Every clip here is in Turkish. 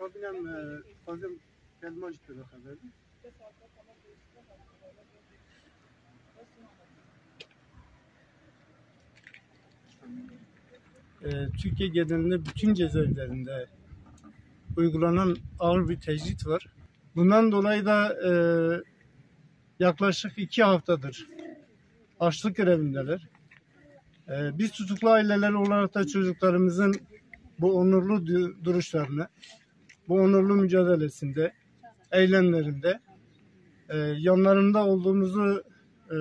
e, fazla kelmacıdır haberi. Ee, Türkiye genelinde bütün cezaevlerinde uygulanan ağır bir tecrit var. Bundan dolayı da e, yaklaşık iki haftadır açlık grevindeler. E, biz tutuklu aileler olarak da çocuklarımızın bu onurlu du- duruşlarını, bu onurlu mücadelesinde, eylemlerinde e, yanlarında olduğumuzu e,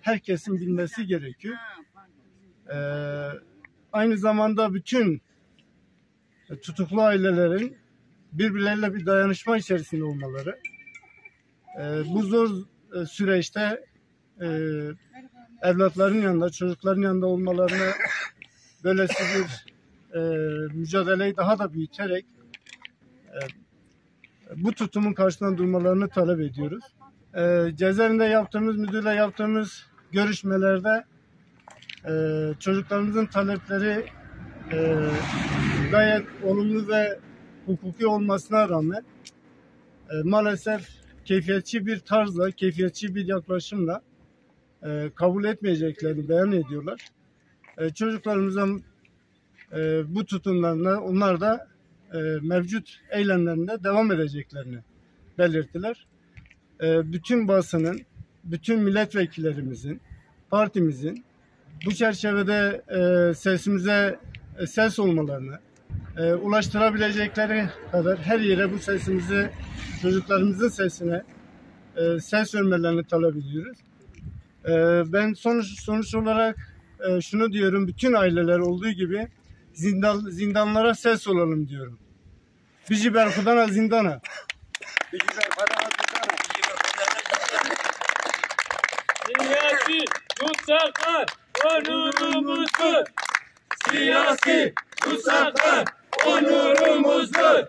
herkesin bilmesi gerekiyor. E, aynı zamanda bütün tutuklu ailelerin birbirleriyle bir dayanışma içerisinde olmaları, e, bu zor e, süreçte e, evlatların yanında, çocukların yanında olmalarını böylesi bir e, mücadeleyi daha da büyüterek bu tutumun karşısında durmalarını talep ediyoruz. E, cezaevinde yaptığımız, müdürle yaptığımız görüşmelerde e, çocuklarımızın talepleri e, gayet olumlu ve hukuki olmasına rağmen e, maalesef keyfiyetçi bir tarzla, keyfiyetçi bir yaklaşımla e, kabul etmeyeceklerini beyan ediyorlar. E, çocuklarımızın e, bu tutumlarına onlar da e, mevcut eylemlerinde devam edeceklerini belirttiler. E, bütün basının, bütün milletvekillerimizin, partimizin bu çerçevede e, sesimize e, ses olmalarını, e, ulaştırabilecekleri kadar her yere bu sesimizi, çocuklarımızın sesine e, ses vermelerini talep ediyoruz. E, ben sonuç, sonuç olarak e, şunu diyorum, bütün aileler olduğu gibi zindan, zindanlara ses olalım diyorum. Bici Berkudan'a zindana. Siyasi tutsaklar onurumuzdur. Siyasi tutsaklar onurumuzdur.